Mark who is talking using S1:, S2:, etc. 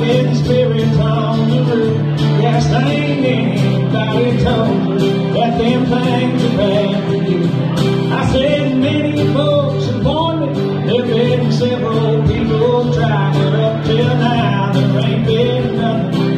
S1: living spirits on the roof. Yeah, sing anybody told you that them things are bad for you. I said many folks have warned me. There have been several people trying, it. up till now there ain't been nothing.